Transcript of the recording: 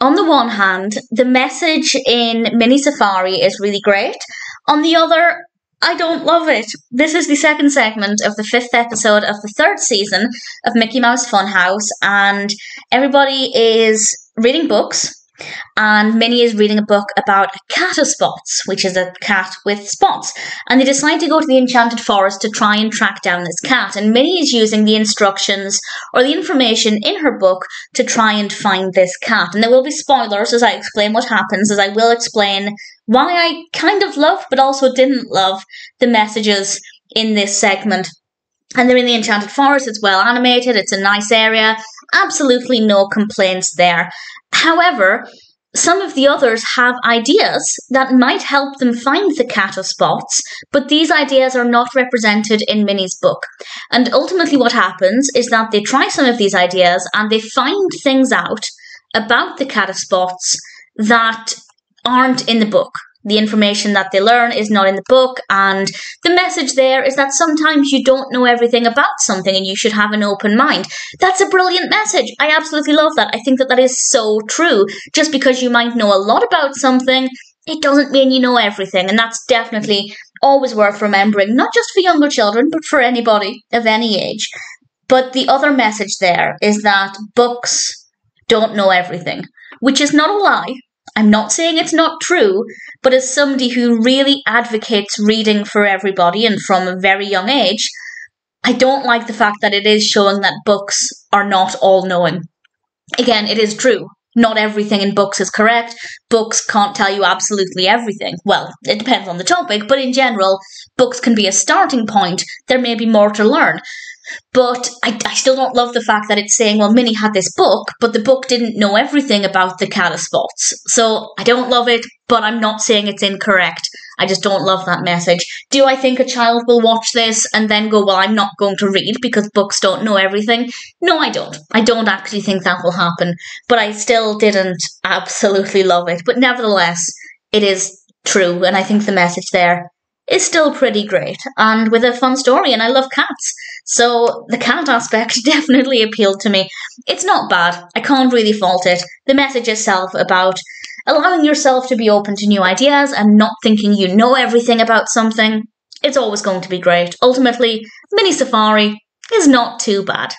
on the one hand, the message in Minnie Safari is really great. On the other, I don't love it. This is the second segment of the fifth episode of the third season of Mickey Mouse Funhouse, and everybody is reading books and Minnie is reading a book about a cat of spots, which is a cat with spots. And they decide to go to the enchanted forest to try and track down this cat. And Minnie is using the instructions or the information in her book to try and find this cat. And there will be spoilers as I explain what happens, as I will explain why I kind of love but also didn't love the messages in this segment. And they're in the Enchanted Forest, it's well animated, it's a nice area, absolutely no complaints there. However, some of the others have ideas that might help them find the cat of spots, but these ideas are not represented in Minnie's book. And ultimately, what happens is that they try some of these ideas and they find things out about the cat of spots that aren't in the book the information that they learn is not in the book and the message there is that sometimes you don't know everything about something and you should have an open mind. That's a brilliant message. I absolutely love that. I think that that is so true. Just because you might know a lot about something it doesn't mean you know everything and that's definitely always worth remembering not just for younger children but for anybody of any age. But the other message there is that books don't know everything which is not a lie I'm not saying it's not true, but as somebody who really advocates reading for everybody and from a very young age, I don't like the fact that it is showing that books are not all knowing. Again, it is true. Not everything in books is correct. Books can't tell you absolutely everything. Well, it depends on the topic, but in general, books can be a starting point. There may be more to learn. But I, I still don't love the fact that it's saying, well, Minnie had this book, but the book didn't know everything about the cat spots. So I don't love it, but I'm not saying it's incorrect. I just don't love that message. Do I think a child will watch this and then go, well, I'm not going to read because books don't know everything? No, I don't. I don't actually think that will happen. But I still didn't absolutely love it. But nevertheless, it is true, and I think the message there is still pretty great and with a fun story, and I love cats. So the cat aspect definitely appealed to me. It's not bad, I can't really fault it. The message itself about allowing yourself to be open to new ideas and not thinking you know everything about something, it's always going to be great. Ultimately, Minnie Safari is not too bad.